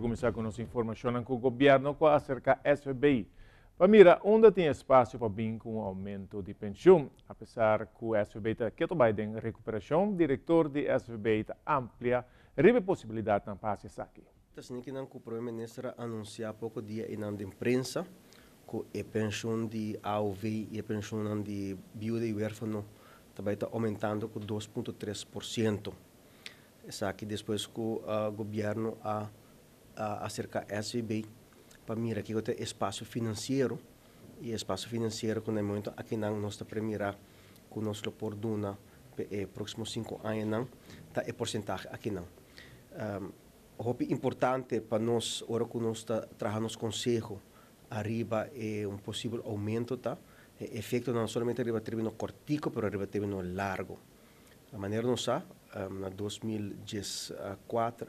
Começar com nossa informação com o governo com acerca SBI. Pamira, onde tem espaço para vir com um aumento de pensão? Apesar que o SBI está quieto em recuperação, o diretor de SBI amplia, a possibilidade de passar isso aqui. O primeiro-ministro anunciou há pouco dia na imprensa que a pensão de AOV e a pensão de viúva e huérfano também está aumentando com 2,3%. Isso aqui depois que o uh, governo a, a acerca SBI para mira que tem espaço financeiro e espaço financeiro que no momento aqui não nós está primeira com nós por duna eh, próximos cinco anos não? Tá é porcentagem aqui não. Um, importante para nós ora que nós está nos conselho arriba é um possível aumento tá? É, efeito não somente arriba termino cortico mas arriba termino largo. A maneira não sabe um, na 2014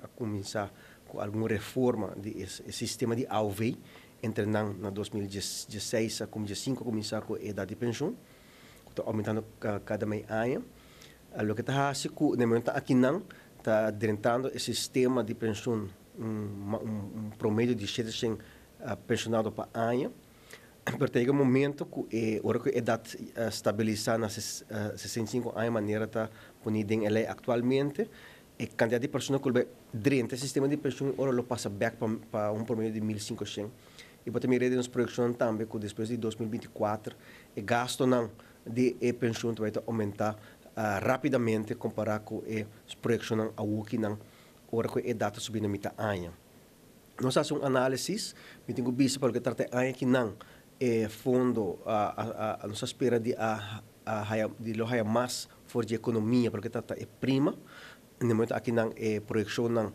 a começar com alguma reforma do sistema de AUV entre na, na 2016 a 2015 começar com a idade de pensão está aumentando cada mês ano. O que está fazendo no momento aqui não está dentando o sistema de pensão um, um, um promédio de 700 uh, pensionado para ano. Mas tem um momento é, hora que a idade uh, estabilizar na uh, 65 anos maneira está punida em lei atualmente a quantidade de pessoas que dentro do sistema de pensão ora lo passa back para um promedio de 1500 e para também nos projeções também que depois de 2024 o gasto não de e pensão vai aumentar uh, rapidamente comparado com a projeção a o que não ora que a data subindo a ano nós fazemos um análise me tenho visto que trata ano que não é fundo a, a, a nossa espera de a, a, de lo mais for de economia porque trata é prima no momento aqui não é projeção não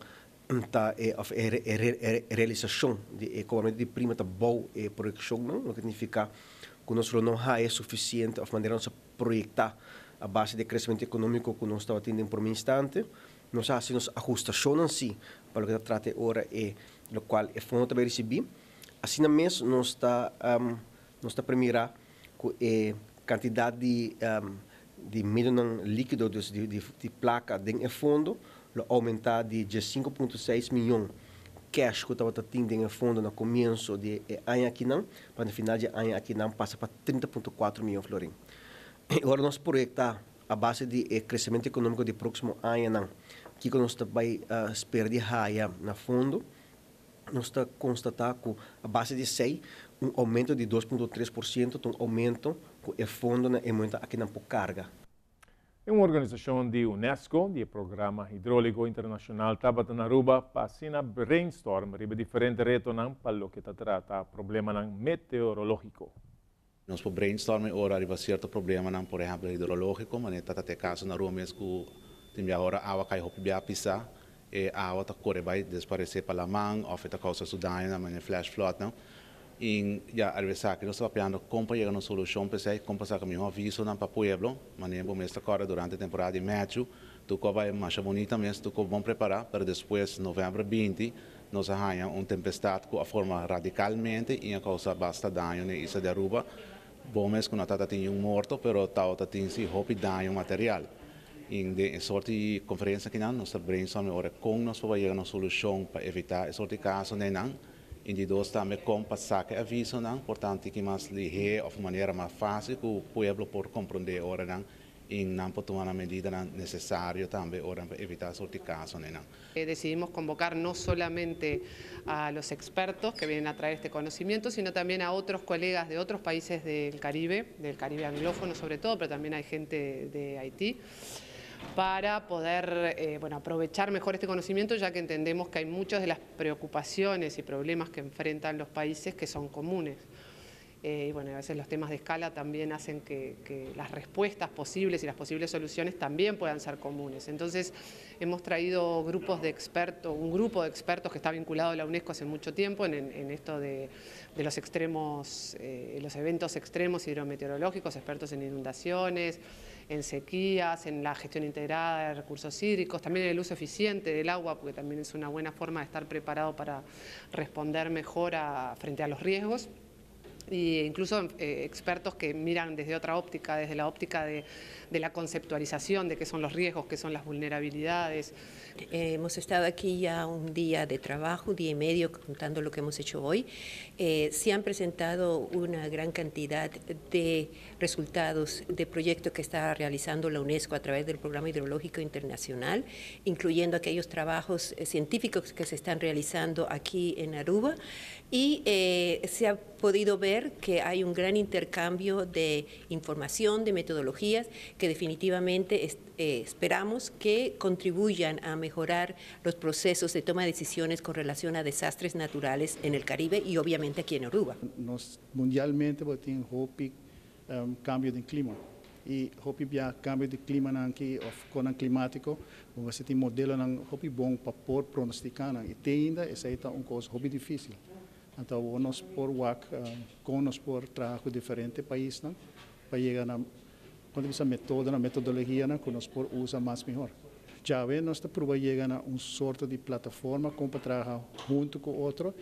tá é of é realização de economia de prima tá bom projeção não o que significa que nós não há é suficiente of maneira de projetar a base de crescimento econômico que nós estamos tendo por um instante. Nós fazemos ajustação em si para o que trata agora é o qual é fundo também receber assim mesmo nós está um, nós está primeira com a quantidade de um, de meio líquido de, de, de placa do fundo aumentar de 5,6 milhões cash que estava tendo em fundo no começo de ano aqui não, para no final de ano aqui não passa para 30,4 milhões florim. Agora nós projetar a base de crescimento econômico do próximo ano não, que nós também uh, de raia na fundo, nós está constatar que a base de 6 um aumento de 2,3%, um aumento que é fundo na aumenta aqui na carga. É uma organização de Unesco, de Programa Hidráulico Internacional, estava na Aruba para brainstorm sobre diferentes retos para o que trata problema meteorológico. Nós por brainstorm ora arriba certo problema não, por exemplo, hidrológico, mas está até caso na rua mesmo que tem agora água cai hopi bia pisa e a água está corre vai desaparecer para a mão, ou está causa sudana, mas flash flood não in ya arvesa que nós estamos como chegar uma solução para isso, como passar caminho aviso na para pueblo, maneira bom mesmo agora durante a temporada de maio, tu que vai mais bonita mesmo, tu que vão preparar para depois novembro 20 nós arranhamos uma tempestade que a forma radicalmente e a causa basta dano e isso derruba. Bom mesmo que não está tendo um morto, pero está tendo se roupa dano material. Em de sorte de conferência que nós estamos brainstorming agora como nós vamos chegar uma solução para evitar esse sorte de caso nem não indivíduos também com passar que aviso não portanto que mais lihe of maneira mais fácil que o povo por compreender ora não e não tomar a medida necessária também ora para evitar sorte caso não eh, Decidimos convocar no solamente a los expertos que vienen a traer este conocimiento, sino también a otros colegas de otros países del Caribe, del Caribe anglófono sobre todo, pero también hay gente de Haití para poder eh, bueno, aprovechar mejor este conocimiento, ya que entendemos que hay muchas de las preocupaciones y problemas que enfrentan los países que son comunes. Eh, y bueno, a veces los temas de escala también hacen que, las respuestas posibles y las posibles soluciones también puedan ser comunes. Entonces, hemos traído grupos de expertos, un grupo de expertos que está vinculado a la UNESCO hace mucho tiempo en, en esto de, de, los extremos, eh, los eventos extremos hidrometeorológicos, expertos en inundaciones, en sequías, en la gestión integrada de recursos hídricos, también en el uso eficiente del agua, porque también es una buena forma de estar preparado para responder mejor a, frente a los riesgos. e incluso eh, expertos que miran desde otra óptica, desde la óptica de, de, la conceptualización de qué son los riesgos, qué son las vulnerabilidades. Eh, hemos estado aquí ya un día de trabajo, día y medio contando lo que hemos hecho hoy. Eh, se han presentado una gran cantidad de resultados de proyectos que está realizando la UNESCO a través del Programa Hidrológico Internacional, incluyendo aquellos trabajos eh, científicos que se están realizando aquí en Aruba y se ha podido ver que hay un gran intercambio de información, de metodologías que definitivamente eh, esperamos que contribuyan a mejorar los procesos de toma de decisiones con relación a desastres naturales en el Caribe y obviamente aquí en Aruba. Nos mundialmente tenemos um, cambio de clima. E hopi bia cambio de clima aqui of konan climático você tem modelo não hopi bom para por pronosticar e tem ainda essa um coisa hopi difícil. Então nós por work com nós por trabalho diferente país não para chegar na quando essa metoda na metodologia não que nós por usa mais melhor já vê nós por chegar a um sorte de plataforma com para trabalhar junto com outro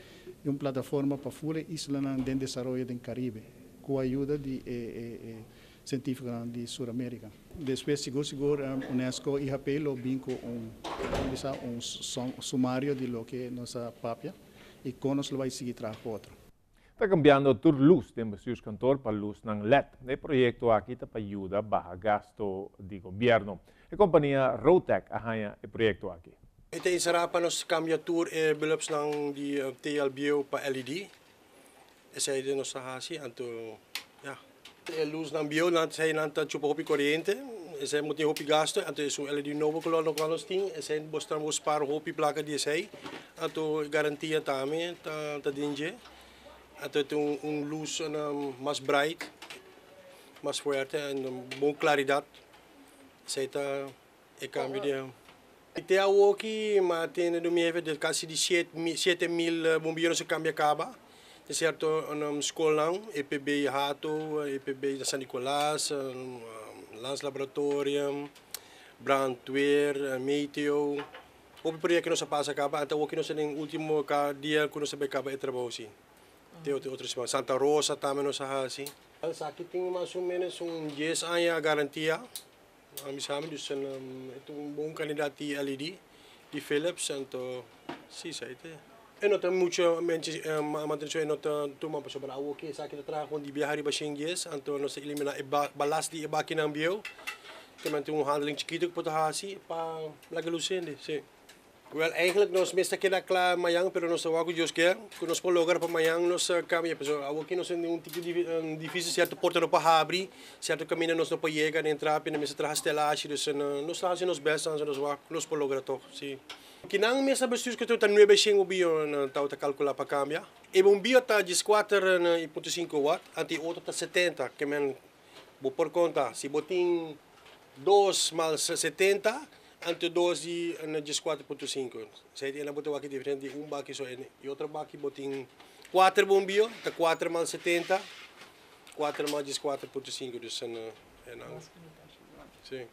e uma plataforma para full isla dentro do desenvolvimento do Caribe com a ajuda de eh, eh, eh de Sudamérica. Depois, seguro, seguro, a UNESCO e IHP lo vinco um, um sumário de lo que nossa papia e nós vai seguir trabalho outro. Está cambiando tur luz de bestuurskantoor para luz ng LED. O proyecto está para ajuda baja gasto de governo. A companhia Rotec arranha o projeto aqui. Ito ay sarapan nos cambia tour e belops ng di uh, TLBO pa LED. Esa din nos hasi anto ja. E luz ng bio nant say nant chupa hopi corriente. Esa muti hopi gasto anto su LED novo color no kanos ting. Esa bostra mo sparo hopi placa di sei. Anto garantia tame ta ta dinje. Ito un, un luz na mas bright, mas fuerte en bom claridad. Esa ita e cambio di Até aqui, mas tem no meu de quase de 7 mil bombeiros que cambia acaba. De certo, na escola, EPB Rato, EPB de São Nicolás, Lance Laboratorium, Brandweer, Meteo. O projeto que nós passa acaba, até o que nós tem último dia que nós acaba é trabalho. Outro semana, Santa Rosa também nós assim. Aqui tem mais ou menos um 10 anos a garantia. kami sa amin dus um, itong buong kandidati LED di Philips anto sisa ito. E nota mucho menci matenso e nota tuma pa sobra awo ke sa kita tra di biahari ba shingies anto no sa elimina e balas di iba kinang bio. Kemen tung handling chiquito po tahasi pa lagalusin di. Si. Well, eigenlijk nos mesta kina kla mayang pero nos wago Dios que nos po lugar pa mayang nos cambia pero awo que nos um tipo de um, difícil certo porta no pa abrir, certo caminho nos no pa llega nem entrar pena mesa tra estelagem dus nos fazem nos best nos wago nos po lugar to, si. Kinang mesa bestus que tu ta 9 o bio na tau ta calcula pa cambia. E bom bio 14 na 1.5 watt, anti outro ta 70, que men bo por conta, si botin 2 mal 70 ante 12 na 4.5. Sai di na buto waki diferente um baki so ene e outro baki botin 4 bombio, ta 4 mal 70, 4 mal 4.5 dus en en Sim.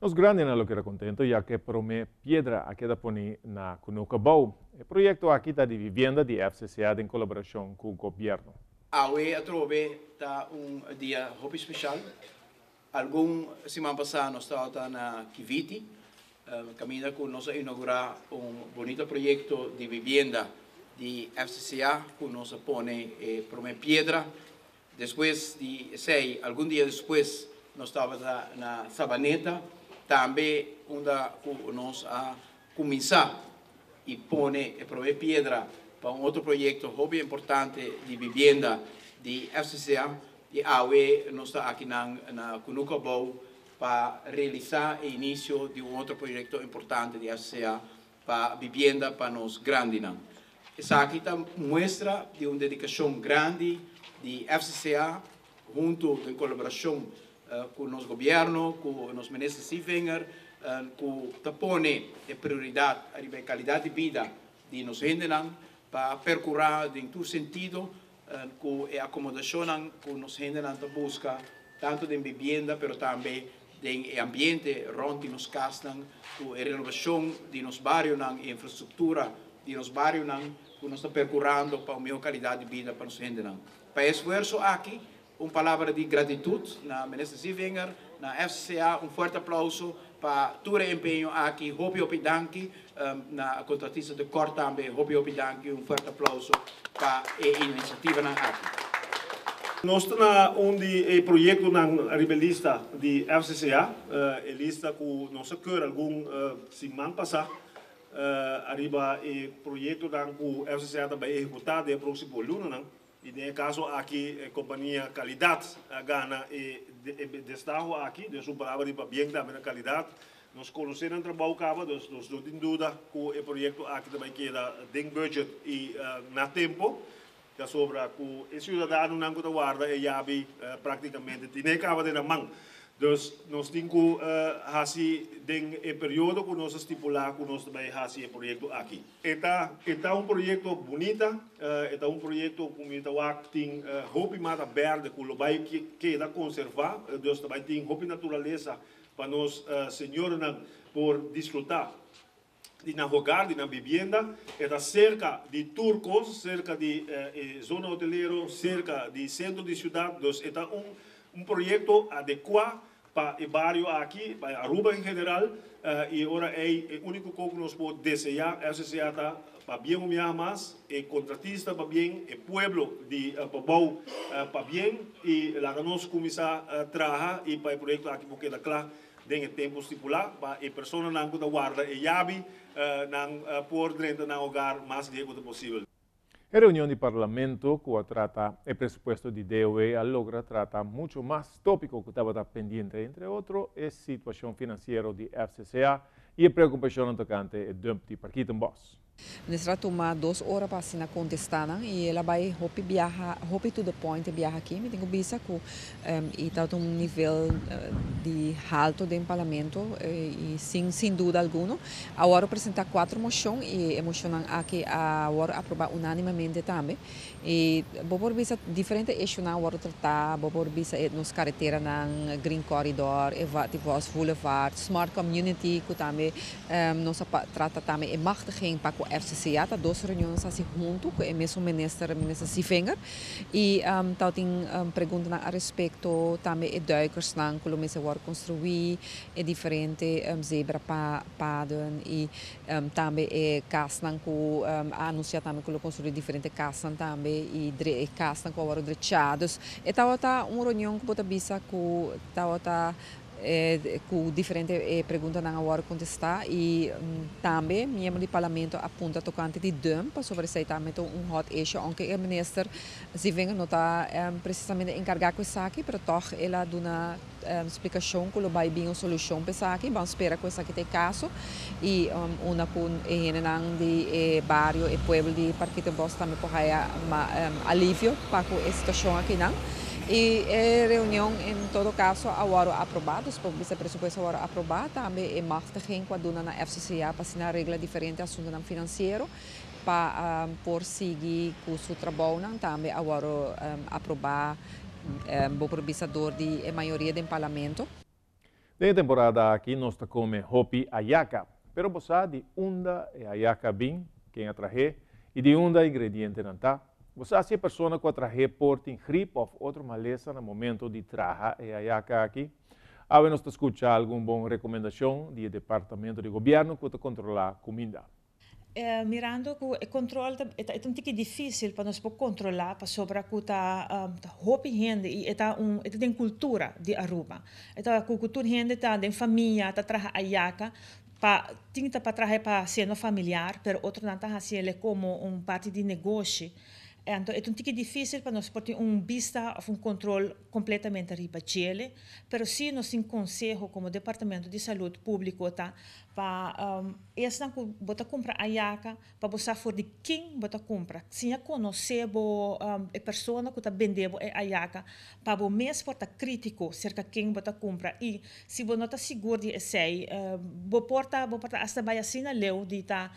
Nos grande na lo que era contento, ya que prome piedra aqui da poni na Kunuka Bau. O projeto aqui está de vivenda de FCCA em colaboração com o governo. Awe a trove tá um dia hobby especial Algum semana passada nós estávamos na Kiviti, uh, caminhando com nós inaugurar um bonito projeto de vivienda de FCCA, que nós põe eh, por uma pedra. Depois de sei, algum dia depois, nós estávamos na, na Sabaneta, também onde nós a começar e põe por uma pedra para um outro projeto muito importante de vivienda de FCCA, e AUE nós está aqui na, na Kunukabou para realizar o início de um outro projeto importante de FCA para vivienda para nós grandes. Essa aqui está mostra de uma dedicação grande de FCA junto em colaboração uh, com o nosso governo, com ministro Sifinger, uh, com tapone de prioridade a qualidade de vida de nós gente para percorrer em todo sentido com a acomodação que nos gente busca tanto de vivienda, pero também de ambiente onde nos casam, com a renovação de nos barrios e infraestrutura de nos bairros que nós estamos percorrendo para a melhor qualidade de vida para nossa gente. Para esforço aqui, uma palavra de gratitude na ministra Zivinger, na FCA, um forte aplauso todo o empenho aqui, hopi hopi danki, um, na contratista de Cor também, hopi hopi danki, um forte aplauso para a iniciativa na aqui. Nós temos um de projeto na rebelista de FCCA, uh, lista que nós quer algum uh, semana passada, uh, arriba e projeto o FCCA também executado é próximo ano, e no caso aqui a companhia qualidade a Gana e destaco aqui, de uma palavra de bem também na qualidade, nós conhecemos o trabalho que nós nós não tem dúvida que o projeto aqui também queda dentro budget e uh, na tempo, que sobra que o cidadão não guarda e já praticamente tem acaba de na mão. Dus nós temos que uh, fazer o período que nós estipulamos que nós também fazer o projeto aqui. Eta é um projeto bonito, uh, é um projeto que me tem uh, roupa mata verde que vai que queda conservar, uh, dus também tem roupa natureza para uh, senhores por desfrutar de na hogar, de na vivienda, cerca de turcos, cerca de zona hoteleira, cerca de centro de cidade, dus é um um projeto adequado para o bairro aqui, para Aruba em geral, uh, e agora é o único que nós podemos desejar, essa se para bem o mais, e contratista para bem, e pueblo de uh, Babau uh, para bem, e lá nós começar a trabalhar e para o projeto aqui, porque é claro, tem tempo estipulado, para a pessoa não guarda e jabi, uh, não uh, por dentro do hogar mais de possível. A reunião de parlamento que trata o presupuesto de DOE logra trata muito mais tópico que estava pendente, entre outros, a situação financeira de FCCA e a preocupação tocante ao dump de Parquito Boss. Nessa toma duas horas para assinar contestar e ela vai hopi viaja, hopi to the point viaja aqui, me tenho visa que um, e está um nível uh, de alto do parlamento e sem sem dúvida alguma. Agora apresentar quatro moções e emocionam aqui agora aprovar unanimemente também. E vou por visa diferente eixo na agora tratar, vou por visa nos carretera na Green Corridor, Evativos Boulevard, Smart Community que também um, nos trata também e machtiging para RCCA, tá duas reuniões assim junto com o mesmo ministro, ministro Sifinger, e um, tá tem um, pergunta a respeito também de duikers que o mesmo construir, é diferente um, zebra pa, paden e um, também é casa não que um, anunciar também que o construir diferente casa também e dre casa que agora drechados, e tá tá uma reunião que pode bisa é, com diferentes é, perguntas na hora contestar e um, também membro do parlamento aponta tocante de dump sobre esse também um hot issue onde o ministro se vem não está um, precisamente encarregado com isso aqui para toch ela dá uma um, explicação que vai bem uma solução para isso aqui vamos esperar que isso aqui tem caso e um, uma com o de eh, barrio e pueblo de Parquito Bosch também para um, alívio para a situação aqui não e a reunião, em todo caso, agora aprovada, o vice-presupuesto agora aprovado, também é machtiging quando na FCCA para assinar regra diferente assunto financeiro, para um, seguir com o seu trabalho, também agora um, aprovar um, o provisador de a maioria do parlamento. Na temporada aqui nós estamos com Hopi Ayaka, pero você de unda e Ayaka bem, quem atrahe, e de unda ingrediente não está. Você é a pessoa que traje por gripe ou outra maleza no momento de trabalhar e aí aqui. A ver, nós escutar alguma boa recomendação do Departamento de Governo para controlar a comida. Eh, mirando que o controle é, é um pouco difícil para nós controlar para sobre que tá um, hopi gente e é um é tem cultura de Aruba então a cultura gente tá tem família tá traja pa tinta para trazer para ser familiar, pero outro não tá assim ele como um parte de negócio é um pouco difícil para nós ter um vista ou um controle completamente riba Chile, mas sim nós temos conselho como Departamento de Saúde Pública tá, para um, esse não compra a yaca para você for de quem bota compra. Se já conhecer um, a pessoa que está vendendo a yaca, para o mês porta crítico cerca quem bota compra e se você não está seguro de esse, uh, porta, porta hasta vai assim leu de tá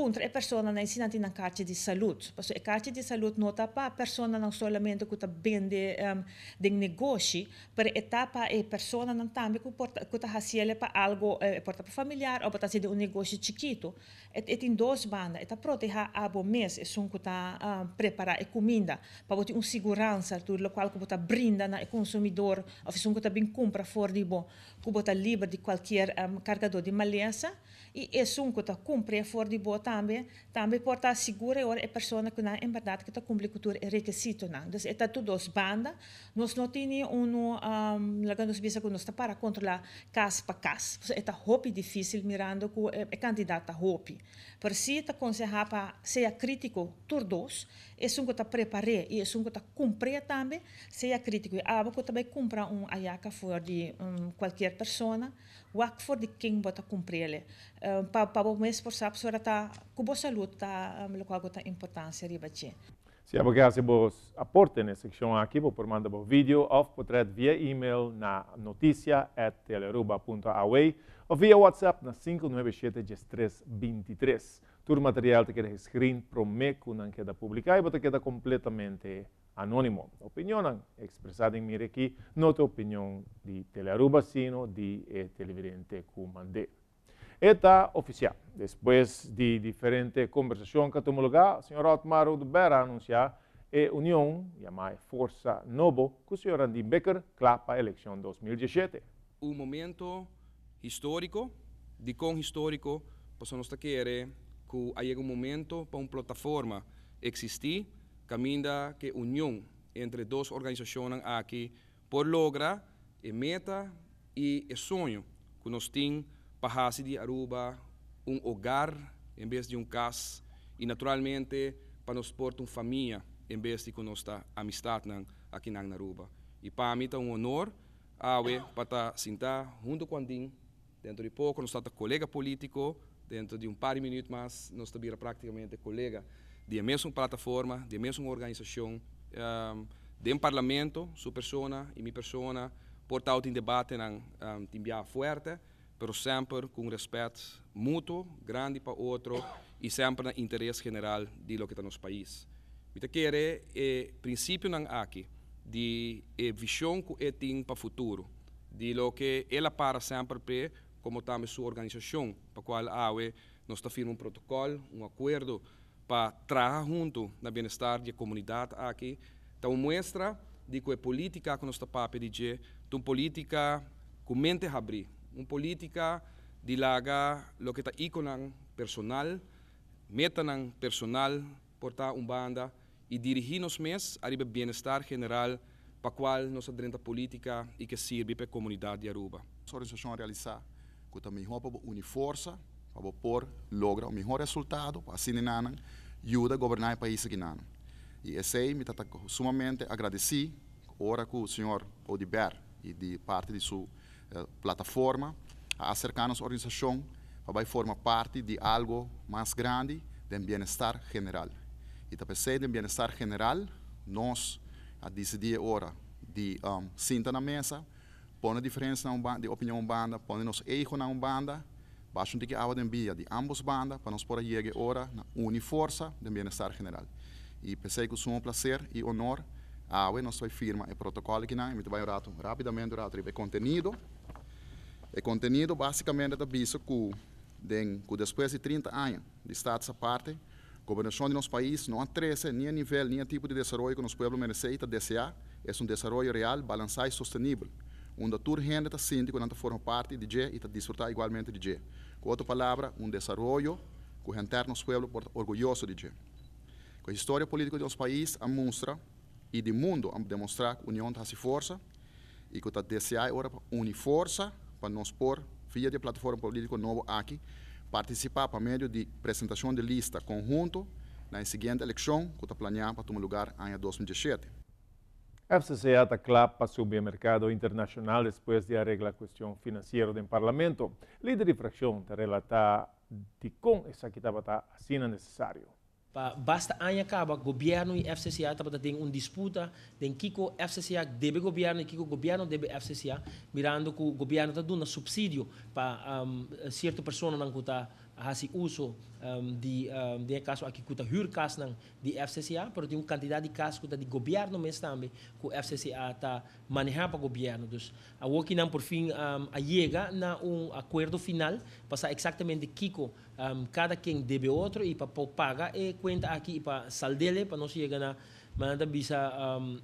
punto é pessoa na ensina tem na carta de saúde. Porque a carta de saúde não está para a pessoa não somente que está vende um, de negócio, para etapa é pessoa não também que está fazendo para algo eh, para familiar ou para fazer um negócio chiquito. É tem duas bandas. Está proteger a bom é só que está um, preparar a comida para ter uma segurança do local que está brinda na consumidor, ou se que está bem compra fora de bom, que está livre de qualquer um, cargador de maleza e é um que está cumpre fora de boa também, também pode estar segura a pessoa que não é verdade que está cumpre cultura é requisito não. Então é tudo os banda, nós não temos um um lá nós bisa que nós está para controlar caso para caso. É tá hope difícil mirando com é candidata hope. Por si está aconselhar para ser crítico todos, é um que está preparado e é um que está cumprir também, ser crítico. E abo que também compra um ayaca fora de um, qualquer pessoa, o for de quem bota cumprir uh, para para o mês por sabe sobre tá com boa saúde tá um, qual tá importância riba che se a você se vos aporte na secção aqui vou por mandar o vídeo ou potret via e-mail na noticia@teleruba.away ou via WhatsApp na 597-323. Todo material que quer screen prometo não queda publicar e queda completamente anônimo. Opinião expressada em mim aqui, não é opinião de Telearuba, sino de eh, televidente que mandei. Está oficial. Depois de diferente conversação que tomou lugar, o senhor Otmar Udbera anunciar a união, chamada Força Novo, com o senhor Andy Becker, para a eleição 2017. Um momento histórico, de com histórico, pois nós queremos que há um momento para uma plataforma existir, caminha que união entre duas organizações aqui por lograr a meta e o sonho que nós temos para de Aruba um hogar em vez de um casa e naturalmente para nos pôr uma família em vez de nós está amistade aqui na Aruba. E para mim é um honor awe para sentar junto com Andin, dentro de pouco nós estamos colega político, dentro de um par de minutos mais nós estamos praticamente colega de mesma plataforma, de mesma organização, um, de um parlamento, sua pessoa e minha pessoa, portar em debate um, um, forte, pero sempre com respeito mútuo, grande para o outro e sempre no interesse general de lo que está no nosso país. Eu quero é princípio aqui de a visão que ele tem para o futuro, de lo que ela para sempre para como também sua organização, para a qual a nós está firmando um protocolo, um acordo para trabalhar junto na bem-estar da comunidade aqui. Então mostra de que a política que nós para pedir, é uma política com mente abrir, uma política de laga lo que está iconan personal, metanan personal, portar um banda e dirigir-nos mes a bem-estar general para qual nossa drenta política e que sirve para a comunidade de Aruba. A organização realizar que também roupa unir força para por logra o melhor resultado para nanan ajuda a governar o país aqui nanan. E esse me está sumamente agradecido ora que o senhor Odiber e de parte de sua eh, plataforma a acercar-nos à organização para formar parte de algo mais grande de bem-estar general. E também de bem-estar general, nós a decidir agora de um, sentar na mesa, pôr a diferença na de opinião banda, pôr nos erros na banda, basta que a de ambos bandas para nós poder chegar agora na uniforça de bem-estar general. E pensei que é um prazer e honor a nossa firma e protocolo que não, me vai rapidamente o conteúdo o contenido. Basicamente da visto que, que depois de 30 anos de Estado essa parte, a governação de nosso país não atrece nem a nível, nem a tipo de desenvolvimento que nosso povo merece desejar, é um desenvolvimento real, balançado e sustentável, onde toda gente está sentindo que não forma parte de G e está desfrutar igualmente de G. Com outra palavra, um desenvolvimento que gente povo por orgulhoso de G. Com a história política de nosso país, a mostra e do mundo a demonstrar que a união está se força e que está desejar agora unir força para nós pôr, via de plataforma política novo aqui, participar para meio de apresentação de lista conjunto na seguinte eleição, que está planeada para tomar lugar em 2017. FCC está claro para subir o mercado internacional depois de arreglar a questão financeira do parlamento. Líder de fração está relatar de como essa que estava assim necessário. Pa, basta anya acaba governo e FCCA ter uma disputa de Kiko FCCA deve governo e Kiko governo deve FCCA mirando que o governo está dando subsídio para um, certa pessoa não está hace uso um, de, um, de caso aqui que huurkas ng di FCCA, pero tem uma quantidade de casos que de governo mesmo também que o FCCA está manejando para o governo. Dus, a que não por fim um, a chega na um acordo final para exatamente Kiko um, cada quem deve outro e para pagar e conta aqui para saldele para não chegar na manda bisa um,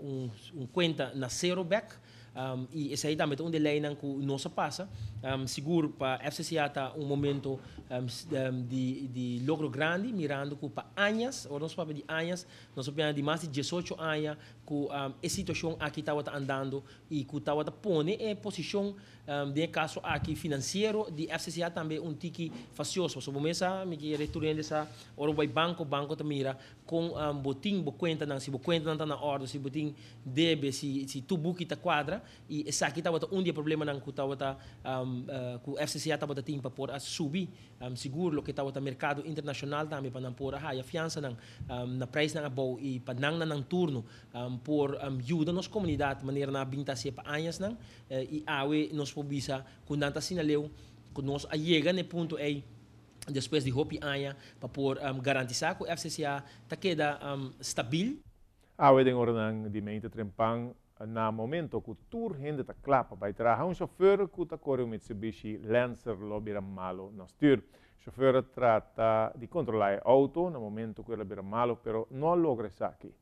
um, um, conta na zero back um, e esse aí também é um não que não se passa. Um, seguro para FCCA está um momento um, de, de logro grande mirando que para anos ou não se de anos nós sabemos de mais de 18 anos que um, a situação aqui estava andando e que estava pondo em posição um, de caso aqui financeiro de FCCA também um tique facioso so momesa me que retornando essa oro vai banco banco tamira com um, botim bo conta não se bo conta não na ordem se botim debe se se tu buki ta quadra e essa aqui estava um dia problema não que estava um, uh, que FCCA estava tim para por a subir um, seguro que estava mercado internacional também para não por a a fiança não um, na preço não bom e para não não turno. Um, por um, ajuda nos comunidade maneira na binta se para anos não uh, e awe nos pobisa kung nanta sinalew kung nos ayega ne punto ay depois de hopi anya para por um, garantizar que o FCCA ta queda um, stabil. A wedding ordenang di mente trempang na momento que tur hende ta klapa vai traha un chauffeur que ta corre Mitsubishi Lancer lobira malo na stuur. chauffeur trata di controllare auto no momento que lobira malo pero non logra saki.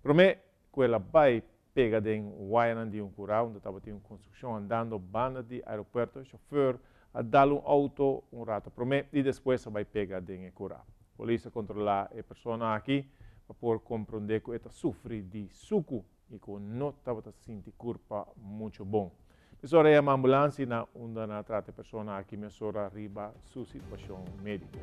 Pro me quella vai pega den Wainan de um curau, onde estava uma construção andando, banda de aeroporto, chauffeur, a dar um auto um rato promete e depois vai pegar den curau. Polícia controlar a pessoa aqui para poder compreender que ela sofre de suco e que não estava sentindo culpa muito bom. Pessoa é uma ambulância na onde na trata a pessoa aqui, mesura arriba sua situação médica.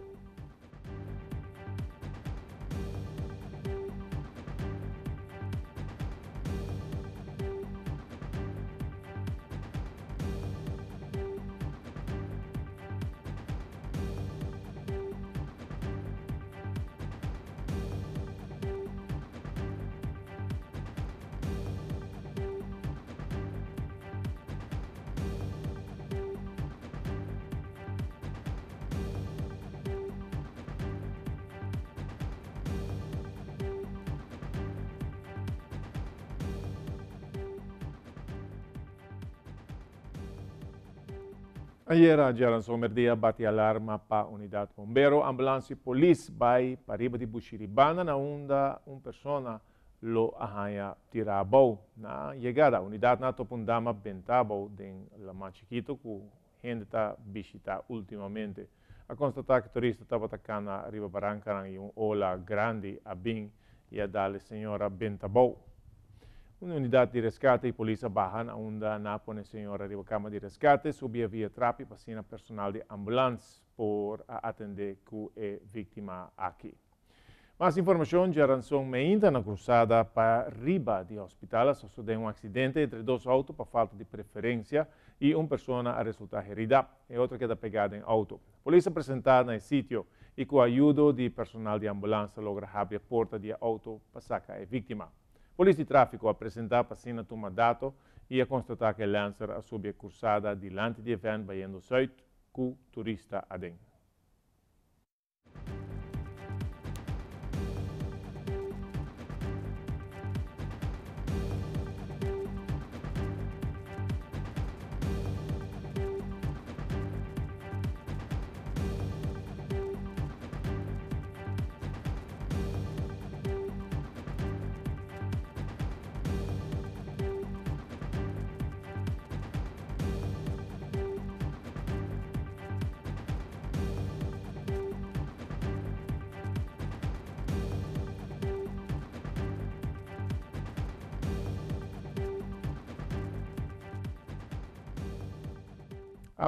Ayer a Jaran Somerdia bate alarma para a unidade bombero, ambulância e polícia vai para riba de Buxiribana, na onda uma pessoa lo arranha tirabou. Na chegada, a unidade na Topundama Bentabou, em La Chiquito, que gente está visitando ultimamente. A constatar que o turista estava atacando a riba Baranca e um ola grande a bem e a dar senhora Bentabou. Unidade de resgate e polícia barran onde na pone senhora de cama de resgate subia via trapi para personal de ambulância por atender que é vítima aqui. Mais informação já rançou ainda na cruzada para riba de hospital, sucedeu um acidente entre dois autos por falta de preferência e uma pessoa a resultar herida e outra queda pegada em auto. A polícia apresentada no sítio e com a ajuda de personal de ambulância logra abrir a porta de auto para sacar a vítima. Polícia de Tráfico apresentar para Sina Dato e a constatar que Lancer a subir cursada diante de evento Baiano 8 com turista adem.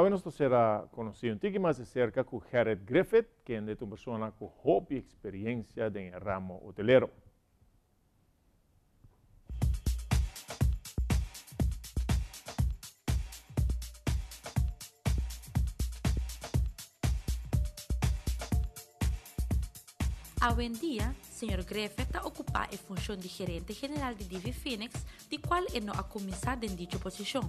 Agora nós será conhecido um pouco mais de cerca com Jared Griffith, que é uma pessoa com hobby e experiência em ramo hoteleiro. Hoje em dia, Sr. Griffith ocupa a função de gerente geral de Divi Phoenix, de qual ele não ha começado em dicha posição.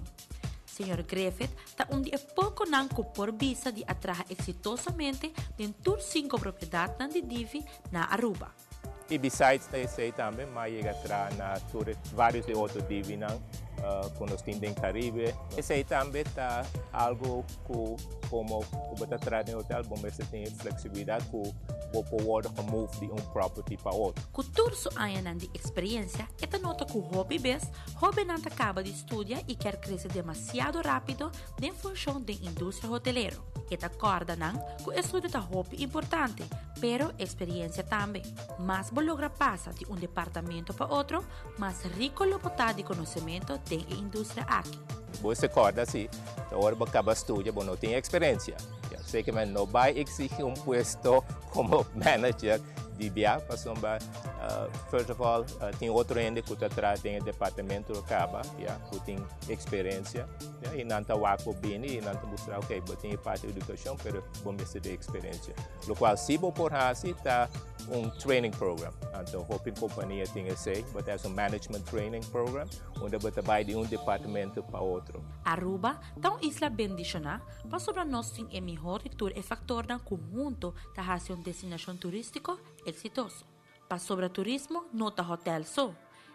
Sr. Griffith está onde é pouco não por visa de atrair exitosamente de tour cinco propriedades de Divi na Aruba. E besides say também, mas chega na tour vários de outros Divi não, uh, com os em Caribe. Esse também está algo que, como o bota atrás no hotel, bom, você tem flexibilidade que o poder move de um property para outro. Com tudo isso aí de experiência, esta nota que o hobby bes, hobby não acaba de estudar e quer crescer demasiado rápido em função da indústria hoteleira. Esta corda não, que o estudo é hobby importante, pero experiência também. Mas vou lograr passar de um departamento para outro, mais rico lo de conhecimento da indústria aqui. Você acorda assim, agora acaba estudar, não tem experiência. Sei que não vai exigir um posto como manager de BIA, mas uh, first of all, uh, tem outro ende que está atrás do departamento acaba, yeah, que tem experiência, yeah, e não está waco bem, e não está mostrar, ok, mas tem parte de educação, mas bom ser de experiência. O qual, se vou por assim, está um training program. Então, Hope companhia tem esse, mas é um management training program, onde você vai de um departamento para outro. Aruba, tão isla bendicionar, para sobre nós tem é melhor e factor na conjunto da uma destinação turística exitoso. Para sobre turismo, nota hotel só.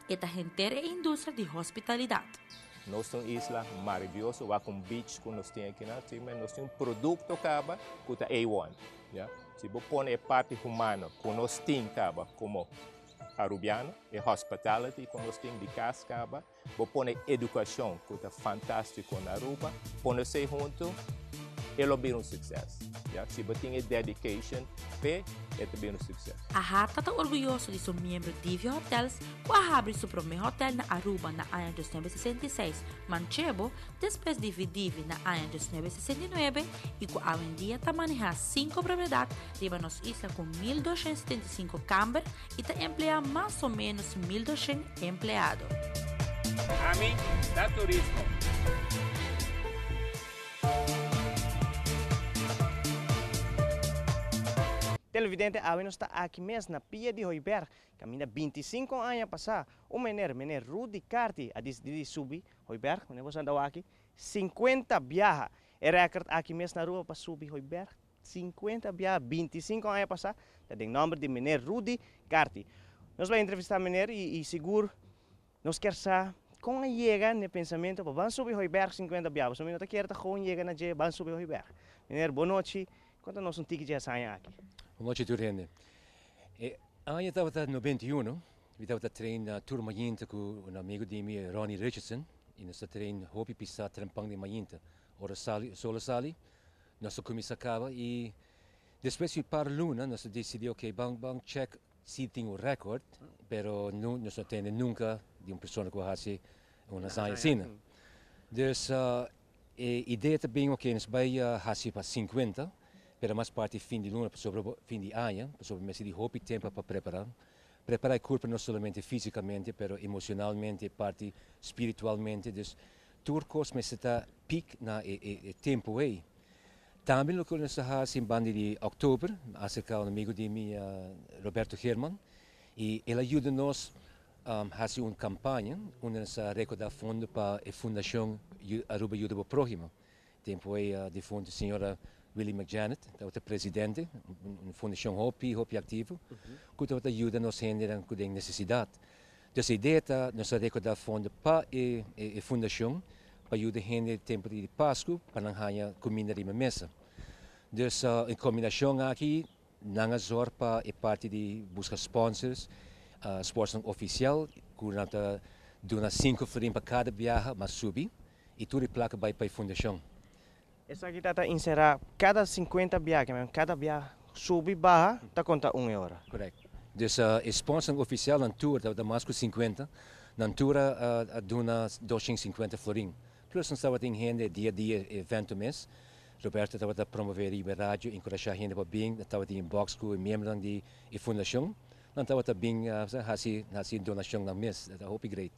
Esta gente é indústria de hospitalidade. Nós temos isla maravilhosa, lá com beach que nós temos aqui, nós temos um produto acaba que é A1. Yeah? Se você põe a parte humana que nós temos como arubiano, e hospitality que nós temos de casa acaba, você põe educação que é fantástico na Aruba, põe se junto ele vai um sucesso. Yeah? Se você tem dedication, fé, ele também um sucesso. A Rata está orgulhoso de ser membro de Divi Hotels, que abre seu primeiro hotel na Aruba na ano 1966, Manchebo, depois de Divi na ano 1969 e que hoje em dia está manejando cinco propriedades de nos isla com 1.275 câmeras e está empregando mais ou menos 1.200 empregados. A mim, dá turismo. Televidente, a está aqui mesmo na Pia de Roiberg, caminha 25 anos passar. O menino, menino Rudy Carti, a decidir subir Roiberg, o negócio andou aqui, 50 viaja. É recorde aqui mesmo na rua para subir Roiberg, 50 viaja, 25 anos passar. Tem nome de menino Rudy Carti. Nós vamos entrevistar o menino e, e seguro, nós queremos saber como chega no pensamento, vamos subir Roiberg 50 viaja. Se o menino quer, como chega na dia, vamos subir Roiberg. Menino, boa noite. Conta-nos um ticket de sair aqui. Boa noite, Turene. E, anche estava nel 91, vi stava train turma Maginta con un amigo di me, Ronnie Richardson, e nós train hopi pisa trampang de Maginta. Ora sali, solo sali, nós começa acaba e depois de par luna nós decidiu que bang bang check se tem o recorde, pero não nós não temos nunca de uma pessoa que hace uma zaia assim. Dus uh, a ideia também é que nós uh, hace para 50, per mais parte fim de luna, fim de ano, sobre mês de hope tempo para preparar. Preparar o corpo não somente fisicamente, mas emocionalmente, e parte espiritualmente. Dus, turcos me está pic na e, e, e tempo aí. Também o que nós fazemos em banda de outubro, acerca um amigo de mim, uh, Roberto Herman, e ele ajuda-nos um, a fazer uma campanha onde recordar fundo para a Fundação Aruba Ajuda para o Próximo. Tempo aí uh, de fundo senhora Willie McJanet, dat de presidente, een fundação Hopi, Hopi Activo, que dat ajuda nos gente com necessidade. Dus a ideia é nós recordar fundo para a, a, a fundação, para ajudar gente no tempo de Páscoa, para não ganhar comida de mesa. Em combinação aqui, não é para a parte de buscar sponsors, uh, sponsor oficial, que damos 5 florim para cada viagem, mas subir, e tudo é placa vai para a fundação. Essa aqui está encerrar cada 50 viagens, cada viagem sube e barra, está conta uma hora. Correto. Dus uh, sponsor oficial na tour da Damasco 50, na tour uh, duna 250 florim. Plus estava em rende dia a dia evento mês. Roberto estava a promover a rádio, encorajar a gente para bem, estava em box com membro de fundação. Não estava também a fazer a donação na mês, da Hope Great.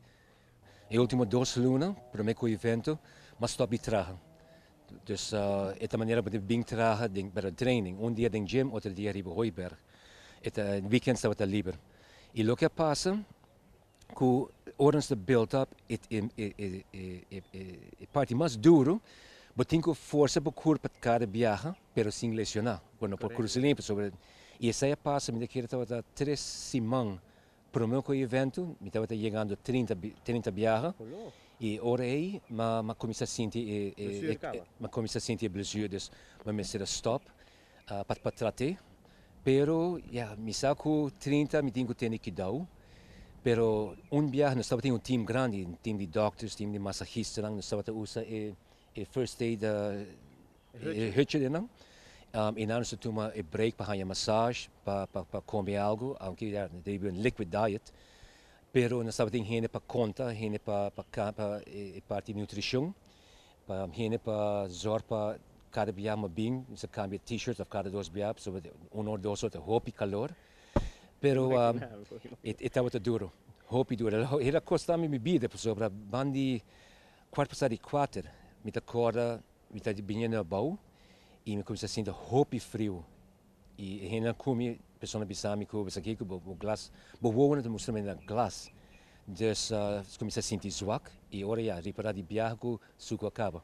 E último dois lunas, primeiro evento, mas stop de trabalho. Dus uh, esta maneira de bem traga para o training. Um dia em gym, outro dia riba Hooiberg. Esta weekend estava livre. E o que passa, que ordens de build up e e parte mais duro, mas tenho força para correr cada viagem, pero sem lesionar. Quando por curso limpo sobre e essa é passa, me daquele estava três semanas para o meu evento, me estava chegando 30 30 viagens. E ora aí, ma ma começa a sentir e ma começa a sentir blessures, ma me será stop uh, para para tratar. Pero ja, mi saco 30 mi tenho ter que dar. Pero um viagem nós estava tem um time grande, um time de doctors, time de massagistas, nós estava usa e, e first aid uh, e hutje não. Um, e nós toma e break para a massagem, para para comer algo, aunque já deve um liquid diet. Pero nós estava tem gente para conta, gente para para para e, parte de nutrição, para gente para zor para cada biama bem, se cambia t-shirt of cada dois biap, sobre um ou dois outros roupa e calor. Pero um, estava muito duro, roupa e duro. Era costuma me vida, sobre bandi quarto passado de quatro, me acorda, me tá de bem na bau, e me começa a sentir roupa e frio. E ainda come, pessoa bisami com isso aqui, com o glass, o voo não mostra na glass. Dus uh, começa a sentir zwak, e ora já, reparar de biar com suco acaba.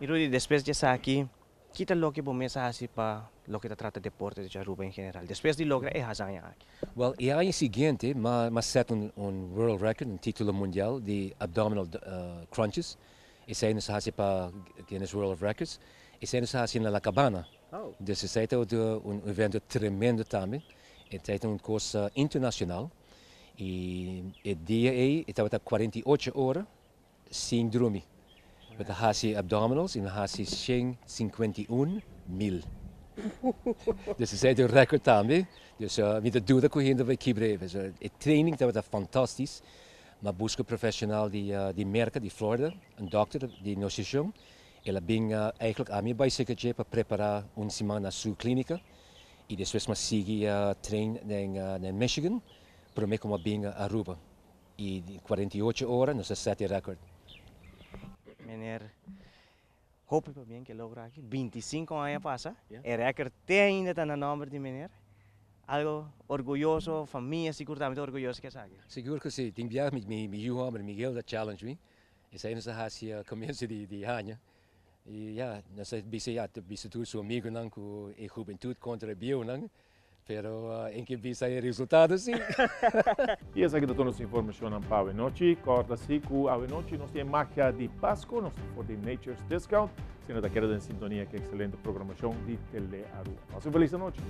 E Rudy, depois de estar aqui, kita lo que bom mensaje para lo que trata deporte de Aruba em geral. Depois de logra é razão aqui. Well, e ano seguinte, ma ma set um, um world record, um título mundial de abdominal uh, crunches. Esse aí nos hace para Guinness World Records. Esse aí nos hace na La Cabana. Oh. Dus esse aí é um evento tremendo também. É uma coisa internacional. E o dia aí estava 48 horas sem dormir. Met de HC abdominals in de HC 51 mil. dus ze zijn de record daarmee. Dus uh, met de doel dat we bij Kibre. Dus, uh, het training dat was fantastisch. Maar busco profissional die, uh, die merken, die Florida, een dokter, die nutrition. Ela bem uh, eigenlijk aan mij bij secretaria para preparar uma semana na sua clínica. E depois mas sigue uh, trein em, uh, em Michigan. Para mim como bem uh, Aruba. E 48 horas, nós sete recorde. meneer hoop ik bien que logra aquí. 25 años pasa. Yeah. El récord te ainda está na nombre de meneer. Algo orgulhoso, família seguramente orgulhoso que sabe. Seguro que sim. Tem viagem met meu Johan, met Miguel da challenge me. E sai nessa raça começo de de ano. E ja, nessa bisa ja, bisa tu seu amigo não com a juventude contra bio não. pero uh, in che vista i risultati sì. Io sa che tutto nostra informazione un po' noci, corda sì che a noci non stiamo macchia di Pasco, non stiamo for di Nature's Discount, sino da chiara in sintonia che eccellente programmazione di Tele Aru. Ma felice noce.